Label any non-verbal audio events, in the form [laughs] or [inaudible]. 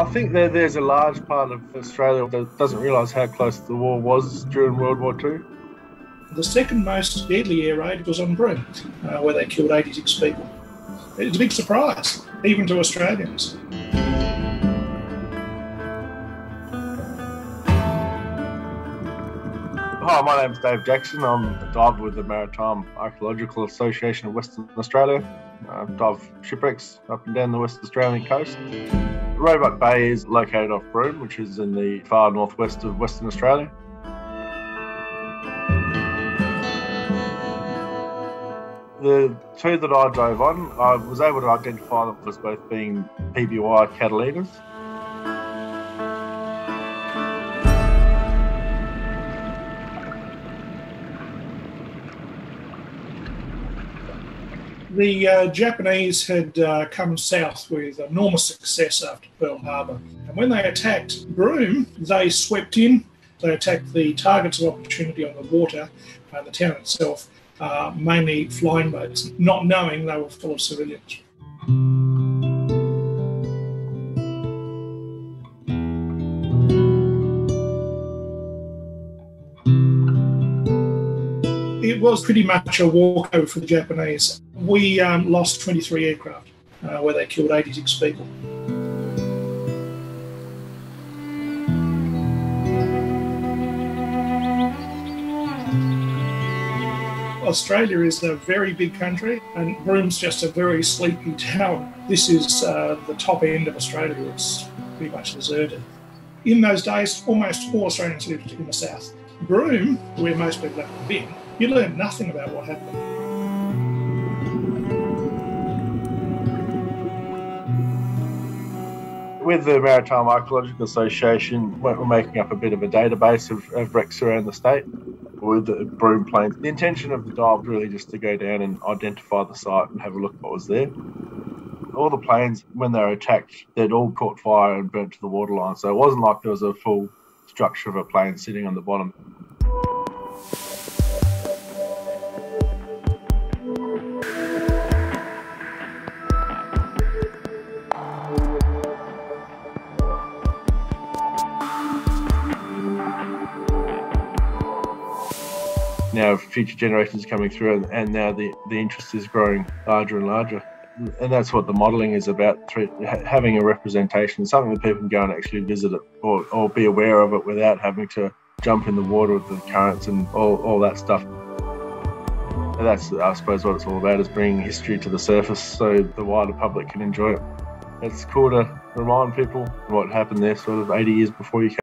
I think that there's a large part of Australia that doesn't realise how close the war was during World War II. The second most deadly air raid was on Broome, uh, where they killed 86 people. It's a big surprise, even to Australians. Hi, my name's Dave Jackson. I'm a diver with the Maritime Archaeological Association of Western Australia. I dive shipwrecks up and down the West Australian coast. Roebuck Bay is located off Broome, which is in the far northwest of Western Australia. The two that I drove on, I was able to identify them as both being PBY Catalinas. The uh, Japanese had uh, come south with enormous success after Pearl Harbor. And when they attacked Broome, they swept in. They attacked the targets of opportunity on the water, uh, the town itself, uh, mainly flying boats, not knowing they were full of civilians. It was pretty much a walkover for the Japanese. We um, lost 23 aircraft uh, where they killed 86 people. Australia is a very big country, and Broome's just a very sleepy [laughs] town. This is uh, the top end of Australia. It's pretty much deserted. In those days, almost all Australians lived in the south. Broome, where most people haven't been, you learn nothing about what happened. With the Maritime Archaeological Association, we're making up a bit of a database of, of wrecks around the state with the Broome planes. The intention of the dive was really just to go down and identify the site and have a look at what was there. All the planes, when they were attacked, they'd all caught fire and burnt to the waterline. So it wasn't like there was a full structure of a plane sitting on the bottom. Now future generations coming through and, and now the, the interest is growing larger and larger. And that's what the modelling is about having a representation something that people can go and actually visit it or, or be aware of it without having to jump in the water with the currents and all, all that stuff. And that's i suppose what it's all about is bringing history to the surface so the wider public can enjoy it. It's cool to remind people what happened there sort of 80 years before you came